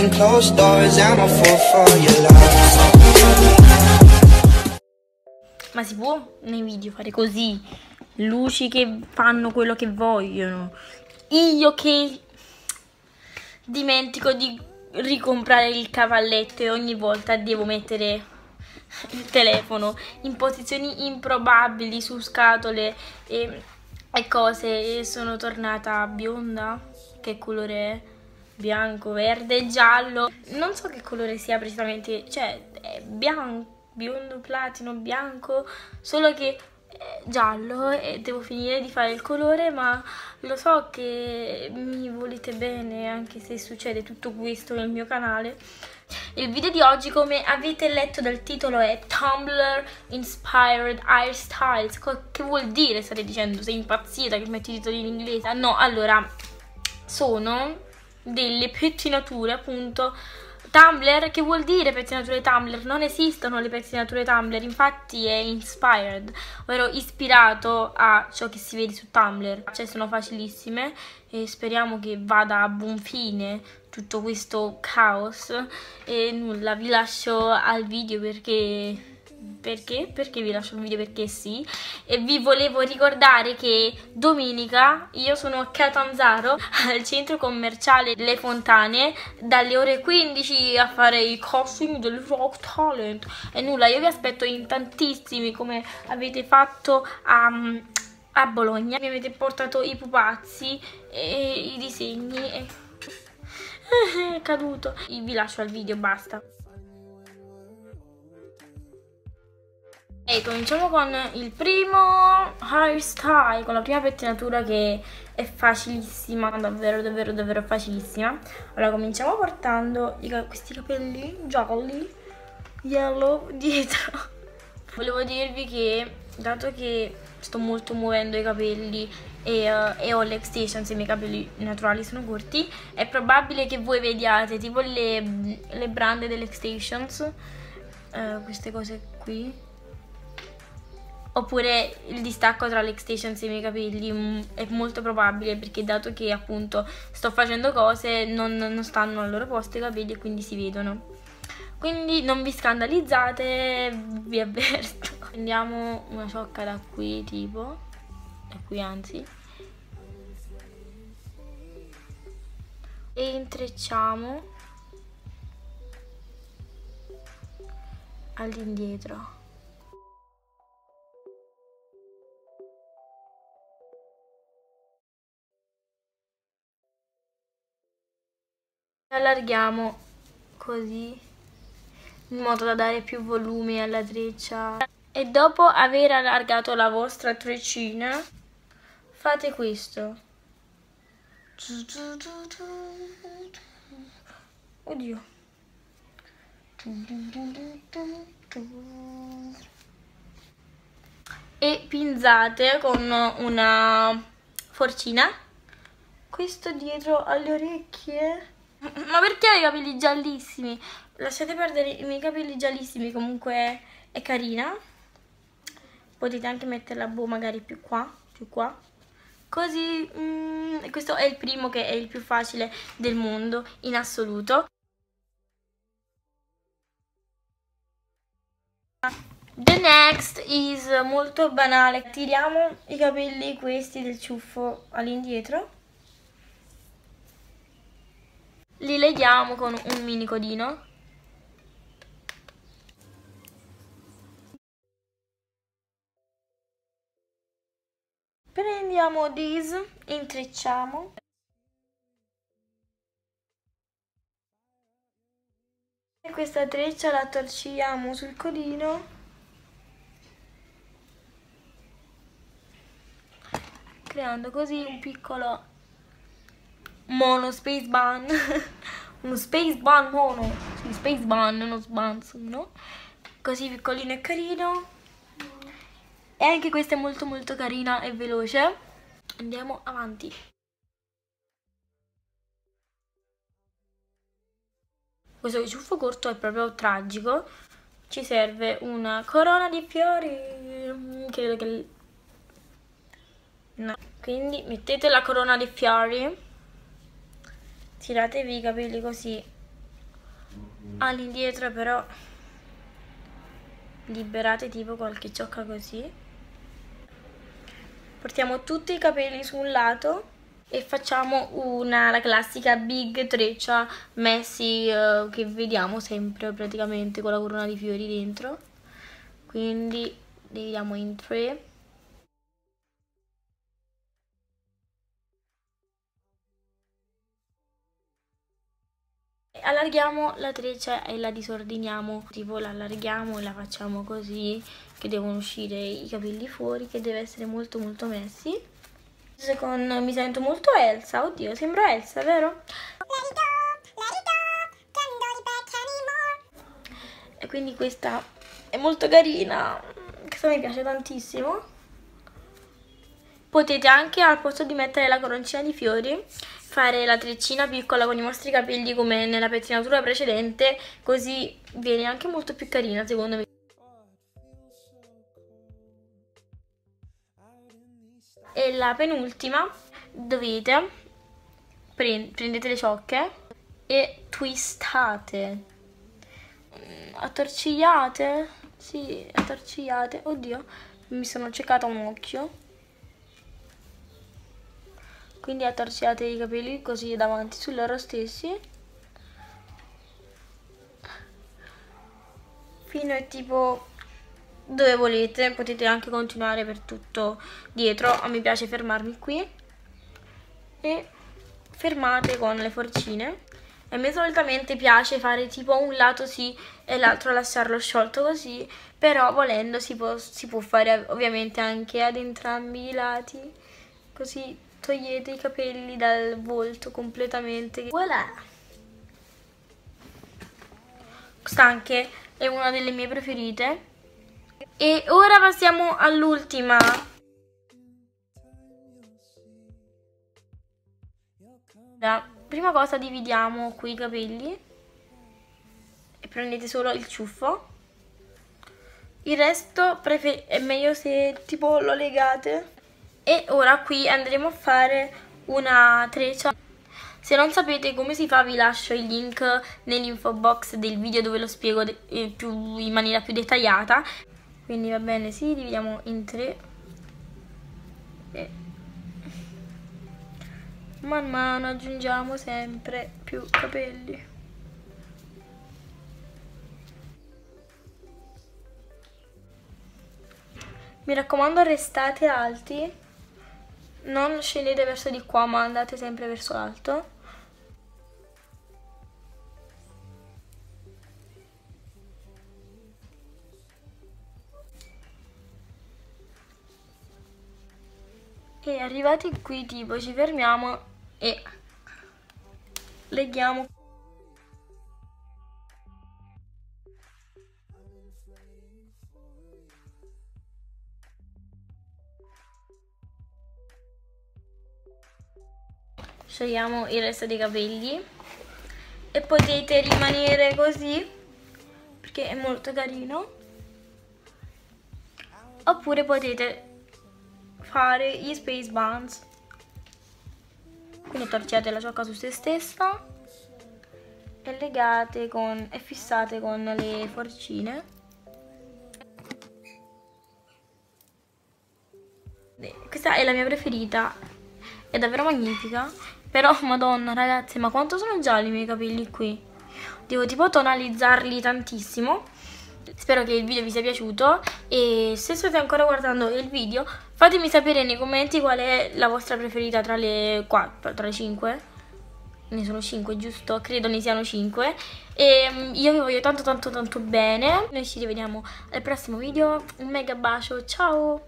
behind closed doors. I'm a fool for your love. Ma si può nei video fare così? Luci che fanno quello che vogliono. Io che dimentico di ricomprare il cavalletto e ogni volta devo mettere il telefono in posizioni improbabili su scatole e, e cose e sono tornata bionda che colore è? Bianco, verde, giallo. Non so che colore sia precisamente cioè è bianco, biondo, platino, bianco solo che giallo e devo finire di fare il colore ma lo so che mi volete bene anche se succede tutto questo nel mio canale. Il video di oggi come avete letto dal titolo è Tumblr Inspired Hairstyles. Che vuol dire state dicendo? Sei impazzita che metti i titoli in inglese? No allora sono delle pettinature appunto Tumblr, che vuol dire pettinature Tumblr? Non esistono le pettinature Tumblr, infatti è inspired, ovvero ispirato a ciò che si vede su Tumblr. Cioè sono facilissime e speriamo che vada a buon fine tutto questo caos e nulla, vi lascio al video perché perché? Perché vi lascio il video? Perché sì. E vi volevo ricordare che domenica io sono a Catanzaro al centro commerciale Le Fontane dalle ore 15 a fare i costume del Rock Talent. E nulla io vi aspetto in tantissimi come avete fatto a, a Bologna. Mi avete portato i pupazzi e i disegni e... è caduto. Vi lascio al video basta E cominciamo con il primo hairstyle, con la prima pettinatura che è facilissima, davvero davvero davvero facilissima. Allora cominciamo portando questi capelli gialli, yellow, dietro. Volevo dirvi che, dato che sto molto muovendo i capelli e, uh, e ho l'extension se i miei capelli naturali sono corti, è probabile che voi vediate tipo le, le brande dell'extensions, uh, queste cose qui oppure il distacco tra l'extensions e i miei capelli mm, è molto probabile perché dato che appunto sto facendo cose non, non stanno al loro posto i capelli e quindi si vedono. Quindi non vi scandalizzate vi avverto. Prendiamo una ciocca da qui tipo da qui anzi. E intrecciamo all'indietro allarghiamo così in modo da dare più volume alla treccia. E dopo aver allargato la vostra treccina fate questo. Oddio. E pinzate con una forcina. Questo dietro alle orecchie ma perché ho i capelli giallissimi? Lasciate perdere i miei capelli giallissimi, comunque è carina. Potete anche metterla boh, magari più qua, più qua. Così, mm, questo è il primo che è il più facile del mondo in assoluto. The next is molto banale. Tiriamo i capelli questi del ciuffo all'indietro li leghiamo con un mini codino. Prendiamo this intrecciamo. E questa treccia la torciamo sul codino. Creando così un piccolo mono space ban. Uno space ban mono. Sì, space ban non sbanzo no? così piccolino e carino. E anche questa è molto molto carina e veloce. Andiamo avanti. Questo ciuffo corto è proprio tragico. Ci serve una corona di fiori. Credo che no. Quindi mettete la corona di fiori tiratevi i capelli così all'indietro però liberate tipo qualche ciocca così. Portiamo tutti i capelli su un lato e facciamo una, la classica big treccia messi uh, che vediamo sempre praticamente con la corona di fiori dentro. Quindi dividiamo in tre allarghiamo la treccia e la disordiniamo. Tipo la allarghiamo e la facciamo così che devono uscire i capelli fuori che deve essere molto molto messi. Secondo, mi sento molto Elsa. Oddio sembro Elsa vero? e quindi questa è molto carina. Questa mi piace tantissimo. Potete anche al posto di mettere la coroncina di fiori fare la treccina piccola con i vostri capelli come nella pettinatura precedente così viene anche molto più carina secondo me. E la penultima dovete prendete le ciocche e twistate. Attorcigliate? Sì attorcigliate. Oddio mi sono ciecata un occhio quindi attorcigliate i capelli così davanti su loro stessi. Fino a tipo dove volete potete anche continuare per tutto dietro a me piace fermarmi qui. E fermate con le forcine. A me solitamente piace fare tipo un lato sì e l'altro lasciarlo sciolto così però volendo si può, si può fare ovviamente anche ad entrambi i lati così togliete i capelli dal volto completamente. Voilà! Questa anche è una delle mie preferite. E ora passiamo all'ultima. Prima cosa dividiamo qui i capelli e prendete solo il ciuffo. Il resto è meglio se tipo lo legate e ora qui andremo a fare una treccia. Se non sapete come si fa vi lascio il link nell'info box del video dove lo spiego eh, più, in maniera più dettagliata. Quindi va bene, sì, dividiamo in tre. E man mano aggiungiamo sempre più capelli. Mi raccomando restate alti non scendete verso di qua ma andate sempre verso l'alto. E arrivati qui tipo ci fermiamo e leghiamo sciogliamo il resto dei capelli. E potete rimanere così perché è molto carino. Oppure potete fare gli space buns. Quindi torciate la ciocca su se stessa e legate con e fissate con le forcine. Questa è la mia preferita. È davvero magnifica però, madonna, ragazzi, ma quanto sono gialli i miei capelli qui? Devo tipo tonalizzarli tantissimo. Spero che il video vi sia piaciuto. E se state ancora guardando il video fatemi sapere nei commenti qual è la vostra preferita tra le 4, tra le 5 ne sono 5 giusto? Credo ne siano 5 e mm, io vi voglio tanto tanto tanto bene. Noi ci rivediamo al prossimo video. Un mega bacio. Ciao